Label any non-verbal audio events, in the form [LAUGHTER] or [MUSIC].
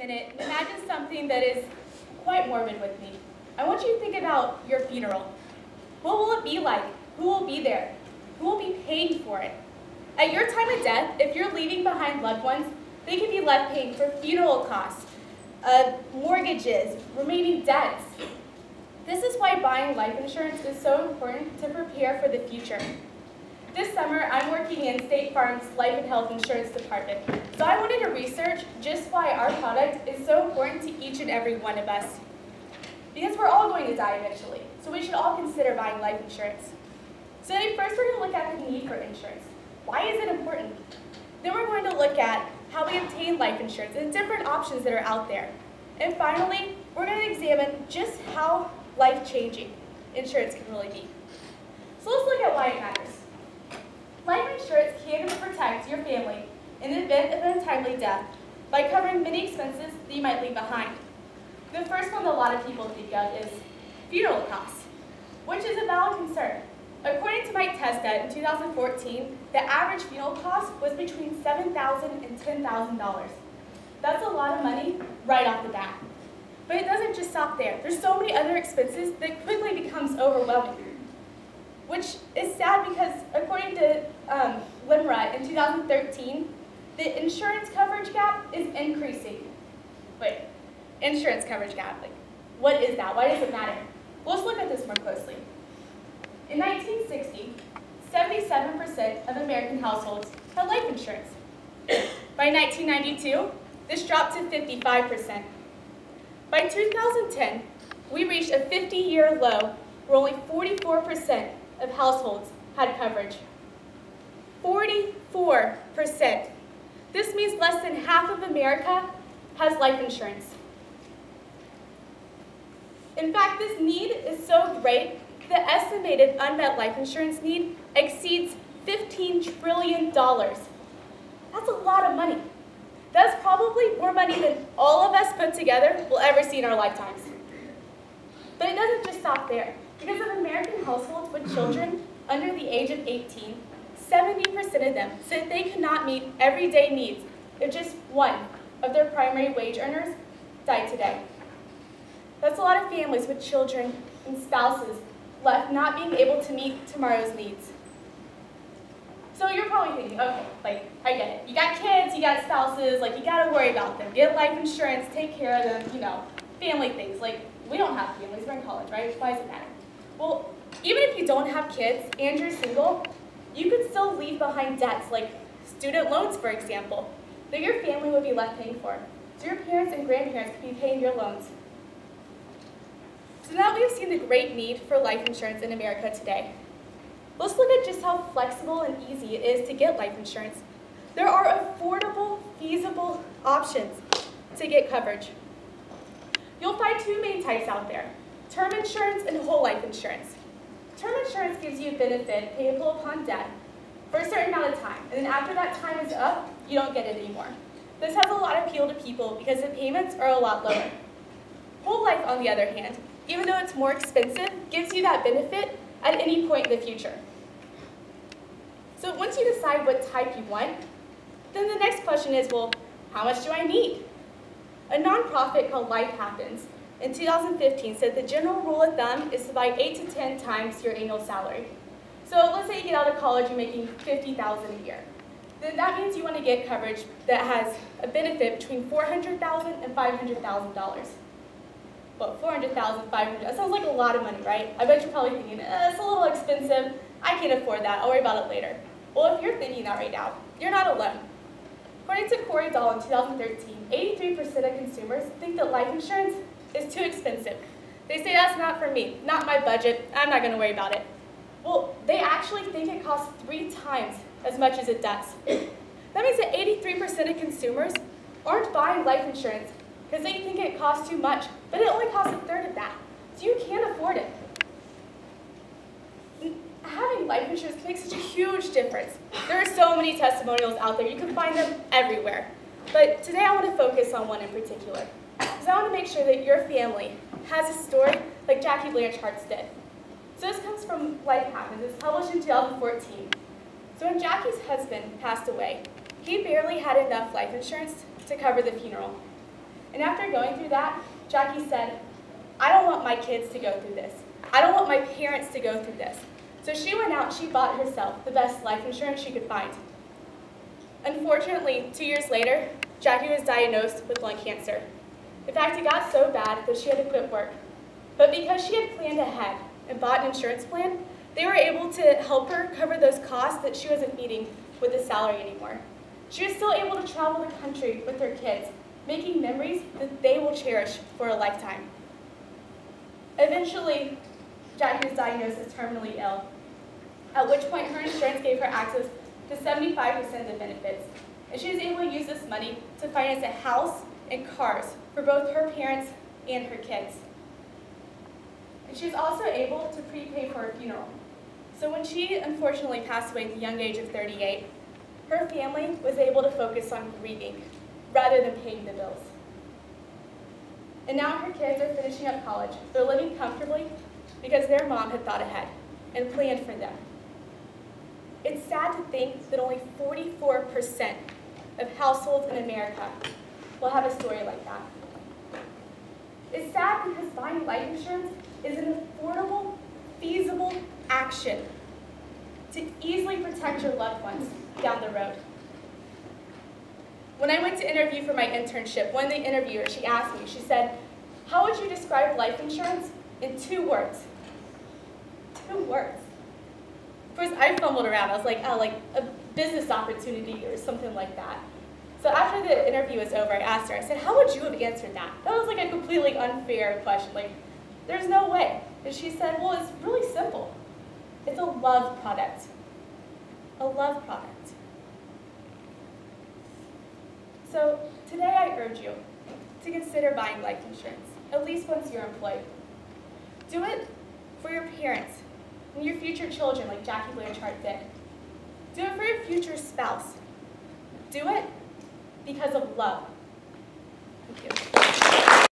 minute and imagine something that is quite morbid with me. I want you to think about your funeral. What will it be like? Who will be there? Who will be paying for it? At your time of death, if you're leaving behind loved ones, they can be left paying for funeral costs, uh, mortgages, remaining debts. This is why buying life insurance is so important to prepare for the future. This summer, I'm working in State Farm's Life and Health Insurance Department, so I wanted to research just why our product is so important to each and every one of us. Because we're all going to die eventually, so we should all consider buying life insurance. So first we're going to look at the need for insurance. Why is it important? Then we're going to look at how we obtain life insurance and different options that are out there. And finally, we're going to examine just how life-changing insurance can really be. So let's look at why it matters. Insurance can protect your family in the event of an untimely death by covering many expenses that you might leave behind. The first one that a lot of people think of is funeral costs, which is a valid concern. According to Mike Testa in 2014, the average funeral cost was between $7,000 and $10,000. That's a lot of money right off the bat. But it doesn't just stop there. There's so many other expenses that quickly becomes overwhelming. Which is sad because according to um, LIMRA in 2013, the insurance coverage gap is increasing. Wait, insurance coverage gap, like, what is that? Why does it matter? Let's look at this more closely. In 1960, 77% of American households had life insurance. By 1992, this dropped to 55%. By 2010, we reached a 50-year low where only 44% of households had coverage. 44%. This means less than half of America has life insurance. In fact, this need is so great the estimated unmet life insurance need exceeds $15 trillion. That's a lot of money. That's probably more money than all of us put together will ever see in our lifetimes. But it doesn't just stop there. Because of American households with children under the age of 18, 70% of them said they could not meet everyday needs if just one of their primary wage earners died today. That's a lot of families with children and spouses left not being able to meet tomorrow's needs. So you're probably thinking, okay, like, I get it. You got kids, you got spouses, like, you gotta worry about them. Get life insurance, take care of them, you know, family things. Like, we don't have families, we're in college, right? Why does it matter? Well, even if you don't have kids and you're single, you could still leave behind debts, like student loans, for example, that your family would be left paying for. So your parents and grandparents could be paying your loans. So now we've seen the great need for life insurance in America today. Let's look at just how flexible and easy it is to get life insurance. There are affordable, feasible options to get coverage. You'll find two main types out there, term insurance and whole life insurance. Term insurance gives you a benefit payable upon death for a certain amount of time, and then after that time is up, you don't get it anymore. This has a lot of appeal to people because the payments are a lot lower. Whole life, on the other hand, even though it's more expensive, gives you that benefit at any point in the future. So once you decide what type you want, then the next question is, well, how much do I need? A nonprofit called Life Happens in 2015 said the general rule of thumb is to buy 8 to 10 times your annual salary. So let's say you get out of college, you're making 50000 a year. Then that means you want to get coverage that has a benefit between $400,000 and $500,000 what, 400,000, 500, that sounds like a lot of money, right? I bet you're probably thinking, eh, it's a little expensive, I can't afford that, I'll worry about it later. Well, if you're thinking that right now, you're not alone. According to Corey Dahl in 2013, 83% of consumers think that life insurance is too expensive. They say that's not for me, not my budget, I'm not gonna worry about it. Well, they actually think it costs three times as much as it does. [CLEARS THROAT] That means that 83% of consumers aren't buying life insurance because they think it costs too much, but it only costs a third of that. So you can't afford it. Having life insurance can make such a huge difference. There are so many testimonials out there. You can find them everywhere. But today I want to focus on one in particular. I want to make sure that your family has a story like Jackie Blanchard's did. So this comes from Life Happens. It's published in 2014. So when Jackie's husband passed away, he barely had enough life insurance to cover the funeral. And after going through that, Jackie said, I don't want my kids to go through this. I don't want my parents to go through this. So she went out she bought herself the best life insurance she could find. Unfortunately, two years later, Jackie was diagnosed with lung cancer. In fact, it got so bad that she had to quit work. But because she had planned ahead and bought an insurance plan, they were able to help her cover those costs that she wasn't meeting with the salary anymore. She was still able to travel the country with her kids, making memories that they will cherish for a lifetime. Eventually, Jackie was diagnosed as terminally ill, at which point her insurance gave her access to 75% of the benefits, and she was able to use this money to finance a house and cars for both her parents and her kids. And she was also able to prepay for her funeral. So when she unfortunately passed away at the young age of 38, her family was able to focus on grieving rather than paying the bills. And now her kids are finishing up college. They're living comfortably because their mom had thought ahead and planned for them. It's sad to think that only 44% of households in America will have a story like that. It's sad because buying life insurance is an affordable, feasible action to easily protect your loved ones down the road. When I went to interview for my internship, one of the interviewers, she asked me, she said, how would you describe life insurance in two words? Two words. First, I fumbled around. I was like, oh, like a business opportunity or something like that. So after the interview was over, I asked her, I said, how would you have answered that? That was like a completely unfair question. Like, there's no way. And she said, well, it's really simple. It's a love product. A love product. So today I urge you to consider buying life insurance, at least once you're employed. Do it for your parents and your future children like Jackie Blanchard did. Do it for your future spouse. Do it because of love. Thank you.